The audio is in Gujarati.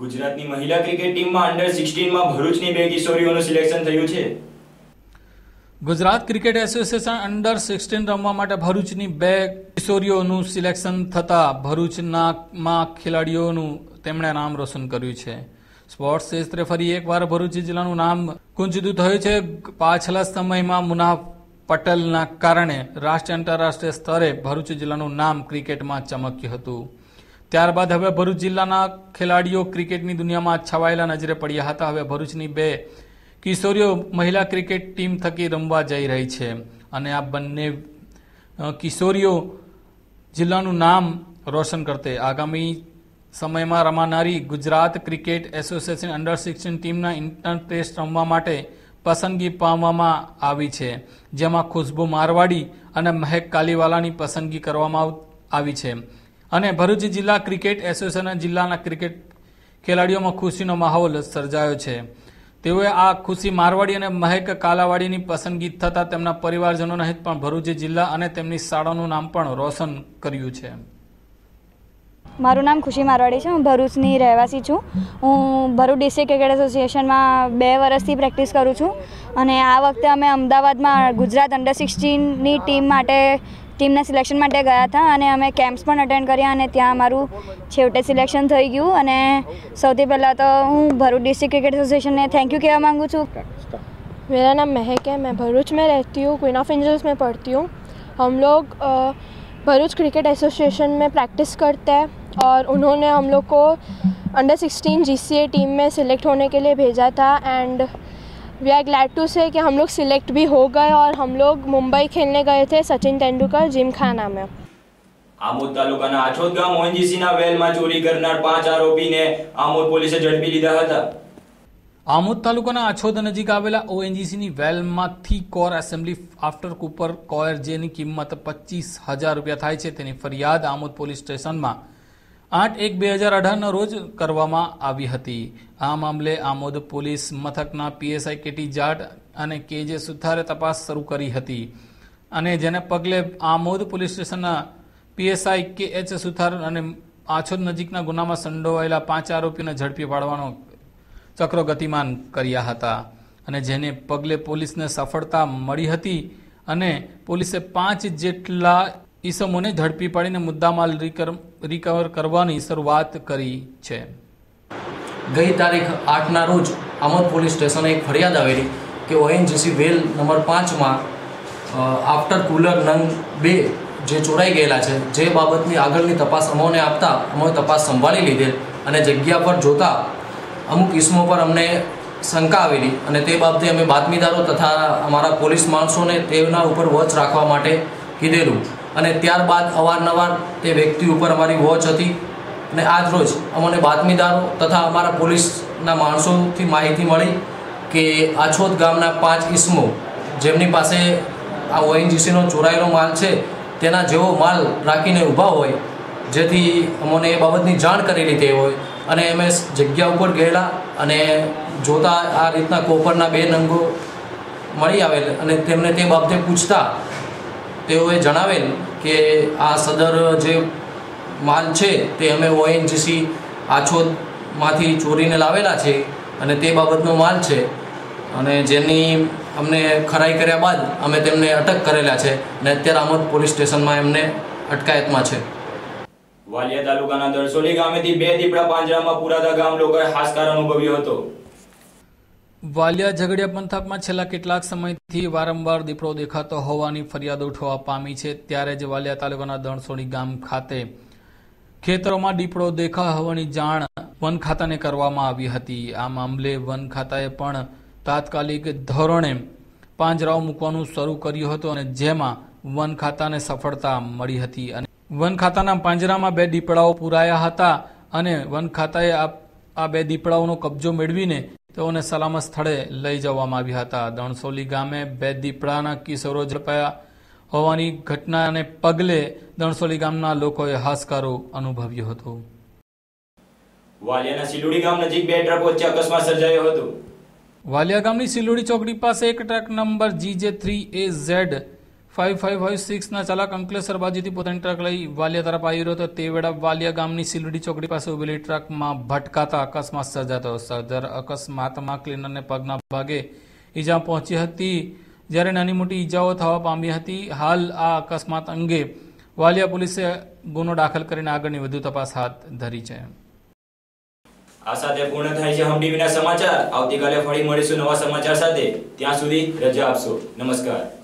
ગુજરાતની મહિલા ક્રિકેટ ટીમમાં અંડર સિક્સટીનમાં ભરૂચની બે કિશોરીઓનું સિલેક્શન થયું છે. Gujarat cricket association under sixteen રમવા માટે ભરૂચની બે કિશોરીઓનું સિલેક્શન થતા ભરૂચના માં ખેલાડીઓનું તેમણે નામ રોશન કર્યું છે. સ્પોર્ટ્સ ક્ષેત્રે ફરી એકવાર ભરૂચ જિલ્લાનું નામ કુંજતું થયું છે. પાછલા સમયમાં મુના પટેલના કારણે રાષ્ટ્રીય, આંતરરાષ્ટ્રીય સ્તરે ભરૂચ જિલ્લાનું નામ ક્રિકેટમાં ચમક્યું હતું. ત્યારબાદ હવે ભરૂચ જિલ્લાના ખેલાડીઓ ક્રિકેટની દુનિયામાં છવાયેલા નજરે પડ્યા હતા. હવે ભરૂચની બે કિશોરીઓ મહિલા ક્રિકેટ ટીમ થકી રમવા જઈ રહી છે અને આ બંને કિશોરીઓ જિલ્લાનું નામ રોશન કરતે. આગામી સમયમાં રમાનારી Gujarat cricket association under sixteen ટીમના ઇન્ટર ટેસ્ટ રમવા માટે પસંદગી પામવામાં આવી છે, જેમાં ખુશ્બુ મારવાડી અને મહેક કાલીવાલાની પસંદગી કરવામાં આવી છે. અને ભરૂચ જિલ્લા ક્રિકેટ એસોસિએશન જિલ્લાના ક્રિકેટ ખેલાડીઓમાં ખુશીનો માહોલ સર્જાયો છે. તેઓએ આ ખુશી મારવાડી અને મહેક કાલાવાડીની પસંદગી થતાં તેમના પરિવારજનો નહીં પણ ભરૂચ જિલ્લા અને તેમની શાળાનું નામ પણ રોશન કર્યું છે. મારું નામ ખુશી મારવાડી છે. હું ભરૂચની રહેવાસી છું. હું ભરૂચ ડિસ્ટ્રિક્ટ ક્રિકેટ એસોસિએશનમાં બે વર્ષથી પ્રેક્ટિસ કરું છું. અને આ વખતે અમે અમદાવાદમાં ગુજરાત અંડર સિક્સટીનની ટીમ માટે ટીમના સિલેક્શન માટે ગયા હતા અને અમે કેમ્પ્સ પણ અટેન્ડ કર્યા અને ત્યાં મારું છેવટે સિલેક્શન થઈ ગયું અને સૌથી પહેલાં તો હું ભરૂચ ડિસ્ટ્રિક્ટ ક્રિકેટ એસોસિએશનને થેન્ક યુ કહેવા માગું છું मेरा नाम महक है मैं भरूच में रहती हूँ क्वीन ऑफ एंजल्स में पढ़ती हूँ हम लोग भरूच क्रिकेट एसोसिएशन में प्रैक्टिस करते हैं और उन्होंने हम लोग को अंडर 16 जीसीए टीम में सिलेक्ट होने के लिए भेजा था and we are glad to say कि हम लोग सिलेक्ट भी हो गए और हम लोग मुंबई खेलने गए थे सचिन तेंदुलकर जिम खाना में આમોદ તાલુકાના આછોદ ગામ ઓએનજીસીના વેલમાં ચોરી કરનાર પાંચ આરોપીને આમોદ પોલીસે ઝડપી લીધા હતા આમોદ તાલુકાના આછોદ નજીક આવેલા ઓએનજીસીની વેલમાંથી core assembly after Cooper coir જેની કિંમત પચીસ હજાર રૂપિયા થાય છે તેની ફરિયાદ આમોદ પોલીસ સ્ટેશનમાં આઠ એક બે હજાર અઢારના રોજ કરવામાં આવી હતી. આ મામલે આમોદ પોલીસ મથકના પીએસઆઈ કેટી જાટ અને કેજે સુથારે તપાસ શરૂ કરી હતી. અને જેને પગલે આમોદ પોલીસ સ્ટેશનના પીએસઆઈ કે એચ સુથાર અને આછોદ નજીકના ગુનામાં સંડોવાયેલા પાંચ આરોપીને ઝડપી પાડવાનો ચક્રો ગતિમાન કર્યા હતા. અને જેને પગલે પોલીસને સફળતા મળી હતી અને પોલીસે પાંચ જેટલા ઈસમોને ઝડપી પાડીને મુદ્દામાલ રિકવર કરવાની શરૂઆત કરી છે. ગઈ તારીખ આઠના રોજ આમોદ પોલીસ સ્ટેશને એક ફરિયાદ આવેલી કે ઓએનજીસી વેલ નંબર પાંચમાં આફ્ટર કુલર નંગ બે જે ચોરાઈ ગયેલા છે, જે બાબતની આગળની તપાસ અમોને આપતા અમોએ તપાસ સંભાળી લીધેલ અને જગ્યા પર જોતા અમુક ઇસમો પર અમને શંકા આવેલી અને તે બાબતે અમે બાતમીદારો તથા અમારા પોલીસ માણસોને તેના ઉપર વોચ રાખવા માટે કીધેલું. અને ત્યારબાદ અવારનવાર તે વ્યક્તિ ઉપર અમારી વોચ હતી. અને આજ રોજ અમને બાતમીદારો તથા અમારા પોલીસના માણસોથી માહિતી મળી કે આછોદ ગામના પાંચ ઇસમો જેમની પાસે આ ઓએનજીસીનો ચોરાયેલો માલ છે, તેના જેવો માલ રાખીને ઊભા હોય, જેથી અમને એ બાબતની જાણ કરેલી તે હોય. અને અમે જગ્યા ઉપર ગયેલા અને જોતા આ રીતના કોપરના બે નંગો મળી આવેલ અને તેમને તે બાબતે પૂછતા તેઓએ જણાવેલ કે આ સદર જે માલ છે તે અમે ઓએનજીસી આછોદમાંથી ચોરીને લાવેલા છે અને તે બાબતનો માલ છે. અને જેની અમને ખરાઈ કર્યા બાદ અમે તેમને અટક કરેલા છે અને અત્યારે આમોદ પોલીસ સ્ટેશનમાં એમને અટકાયતમાં છે. વાલિયા તાલુકાના દરસોલી ગામેથી બે દીપડા પાંજરામાં પુરાતા ગામ લોકોએ હાશકાર અનુભવ્યો હતો. વાલિયા ઝઘડિયા પંથકમાં છેલ્લા કેટલાક સમયથી વારંવાર દીપડો દેખાતો હોવાની ફરિયાદ ઉઠવા પામી છે. ત્યારે જ વાલિયા તાલુકાના દણસોડી ગામ ખાતે ખેતરોમાં દીપડો દેખા હોવાની જાણ વન ખાતાને કરવામાં આવી હતી. આ મામલે વન ખાતાએ પણ તાત્કાલિક ધોરણે પાંજરાઓ મૂકવાનું શરૂ કર્યું હતું અને જેમાં વન ખાતાને સફળતા મળી હતી અને વન ખાતાના પાંજરામાં બે દીપડાઓ પુરાયા હતા અને વન ખાતાએ આ બે દીપડાઓનો કબજો મેળવીને તેઓને સલામત સ્થળે લઈ જવામાં આવ્યા હતા. દણસોલી ગામે બે દીપડાના કિશોરો ઝડપાયા હોવાની ઘટનાને પગલે દણસોલી ગામના લોકોએ હાશકારો અનુભવ્યો હતો. વાલિયાના સિલુડી ગામ નજીક બે ટ્રક વચ્ચે અકસ્માત સર્જાયો હતો. વાલિયા ગામની સિલોડી ચોકડી પાસે એક truck number GJ three A Z five five five સિક્સના ચાલક અંકલેશ્વર બાજુથી પોતાની ટ્રક લઈ વાલિયા તરફ આવી રહ્યો હતો. તે વેળા વાલિયા ગામની સિલડી ચોકડી પાસે ઉભેલી ટ્રકમાં ભટકાતા અકસ્માત સર્જાતો. સર્જર અકસ્માતમાં ક્લીનરને પગના ભાગે ઈજા પહોંચી હતી. જ્યારે નાની મોટી ઈજાઓ થવા પામી હતી, હાલ આ અકસ્માત અંગે વાલિયા પોલીસે ગુનો દાખલ કરીને આગળની વધુ તપાસ હાથ ધરી છે. આ સાથે પૂર્ણ થાય છે હમ સમાચાર. આવતીકાલે ફરી મળીશું નવા સમાચાર સાથે. ત્યાં સુધી રજા આપશો. નમસ્કાર.